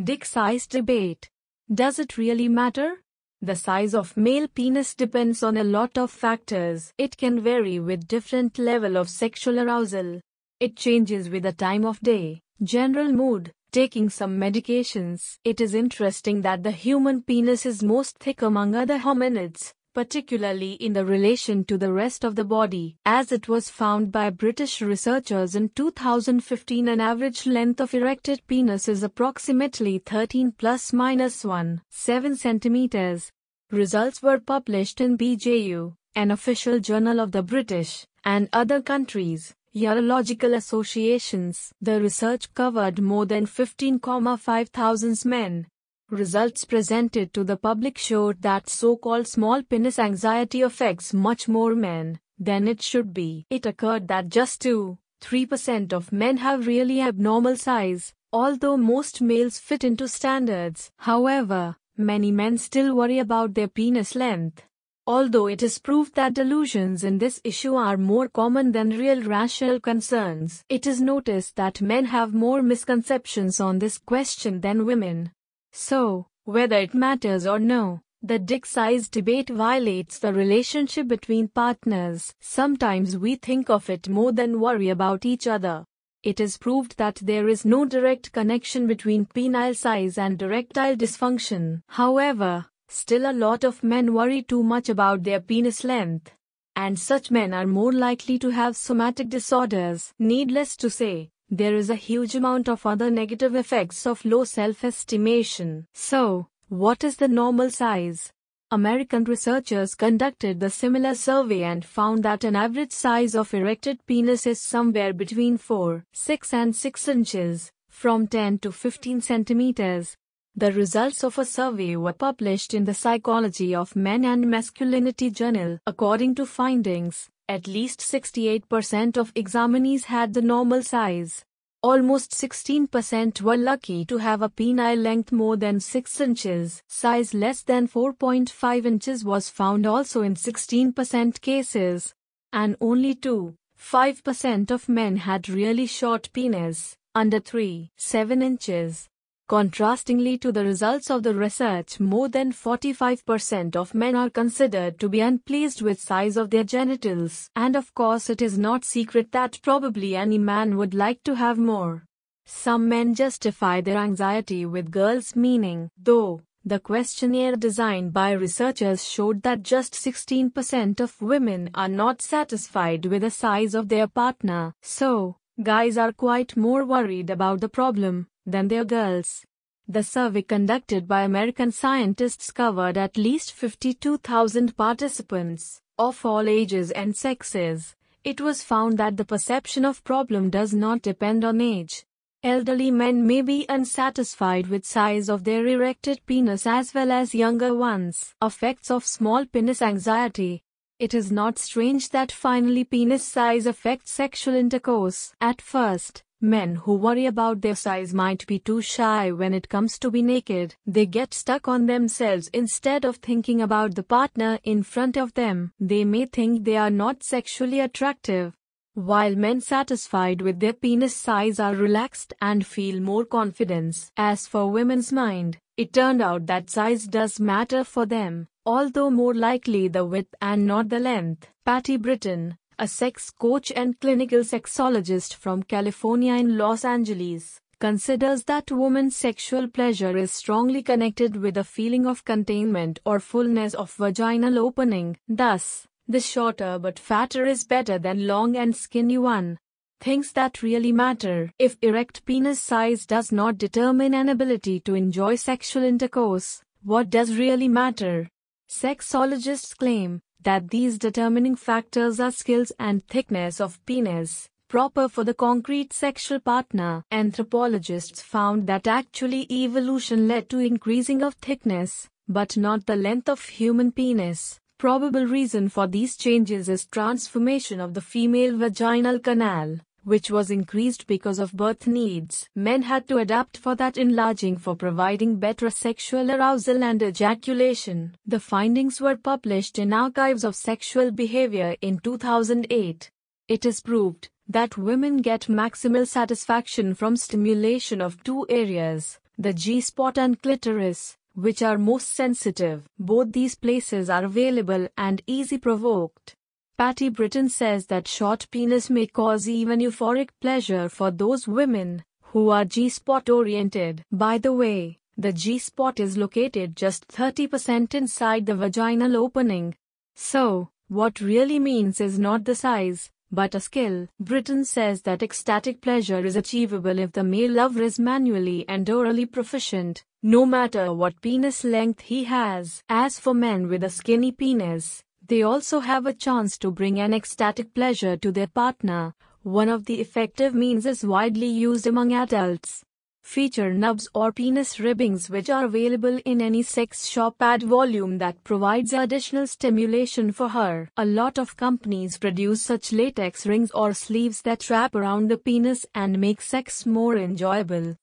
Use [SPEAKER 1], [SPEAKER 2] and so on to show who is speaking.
[SPEAKER 1] Dick size debate. Does it really matter? The size of male penis depends on a lot of factors. It can vary with different level of sexual arousal. It changes with the time of day, general mood, taking some medications. It is interesting that the human penis is most thick among other hominids particularly in the relation to the rest of the body, as it was found by British researchers in 2015 an average length of erected penis is approximately 13 plus minus 1, 7 centimeters. Results were published in BJU, an official journal of the British and other countries. Urological associations. The research covered more than 15,5 thousand men, Results presented to the public showed that so-called small penis anxiety affects much more men than it should be. It occurred that just 2 3% of men have really abnormal size, although most males fit into standards. However, many men still worry about their penis length. Although it is proved that delusions in this issue are more common than real rational concerns, it is noticed that men have more misconceptions on this question than women. So, whether it matters or no, the dick size debate violates the relationship between partners. Sometimes we think of it more than worry about each other. It is proved that there is no direct connection between penile size and erectile dysfunction. However, still a lot of men worry too much about their penis length. And such men are more likely to have somatic disorders. Needless to say, there is a huge amount of other negative effects of low self-estimation. So, what is the normal size? American researchers conducted the similar survey and found that an average size of erected penis is somewhere between 4, 6 and 6 inches, from 10 to 15 centimeters. The results of a survey were published in the Psychology of Men and Masculinity journal. According to findings, at least 68% of examinees had the normal size. Almost 16% were lucky to have a penile length more than 6 inches. Size less than 4.5 inches was found also in 16% cases. And only 2, 5% of men had really short penis, under 3, 7 inches. Contrastingly to the results of the research, more than 45% of men are considered to be unpleased with size of their genitals. And of course it is not secret that probably any man would like to have more. Some men justify their anxiety with girls' meaning, though, the questionnaire designed by researchers showed that just 16% of women are not satisfied with the size of their partner. So, guys are quite more worried about the problem than their girls. The survey conducted by American scientists covered at least 52,000 participants of all ages and sexes. It was found that the perception of problem does not depend on age. Elderly men may be unsatisfied with size of their erected penis as well as younger ones. Effects of small penis anxiety. It is not strange that finally penis size affects sexual intercourse. At first, Men who worry about their size might be too shy when it comes to be naked. They get stuck on themselves instead of thinking about the partner in front of them. They may think they are not sexually attractive. While men satisfied with their penis size are relaxed and feel more confidence. As for women's mind, it turned out that size does matter for them, although more likely the width and not the length. Patti Britton, a sex coach and clinical sexologist from California in Los Angeles, considers that woman's sexual pleasure is strongly connected with a feeling of containment or fullness of vaginal opening. Thus, the shorter but fatter is better than long and skinny one. Things that really matter. If erect penis size does not determine an ability to enjoy sexual intercourse, what does really matter? Sexologists claim that these determining factors are skills and thickness of penis, proper for the concrete sexual partner. Anthropologists found that actually evolution led to increasing of thickness, but not the length of human penis. Probable reason for these changes is transformation of the female vaginal canal which was increased because of birth needs. Men had to adapt for that enlarging for providing better sexual arousal and ejaculation. The findings were published in Archives of Sexual Behavior in 2008. It is proved that women get maximal satisfaction from stimulation of two areas the G-spot and clitoris, which are most sensitive. Both these places are available and easy provoked. Patti Britton says that short penis may cause even euphoric pleasure for those women who are G-spot oriented. By the way, the G-spot is located just 30% inside the vaginal opening. So, what really means is not the size, but a skill. Britton says that ecstatic pleasure is achievable if the male lover is manually and orally proficient, no matter what penis length he has. As for men with a skinny penis, they also have a chance to bring an ecstatic pleasure to their partner. One of the effective means is widely used among adults feature nubs or penis ribbings which are available in any sex shop add volume that provides additional stimulation for her. A lot of companies produce such latex rings or sleeves that wrap around the penis and make sex more enjoyable.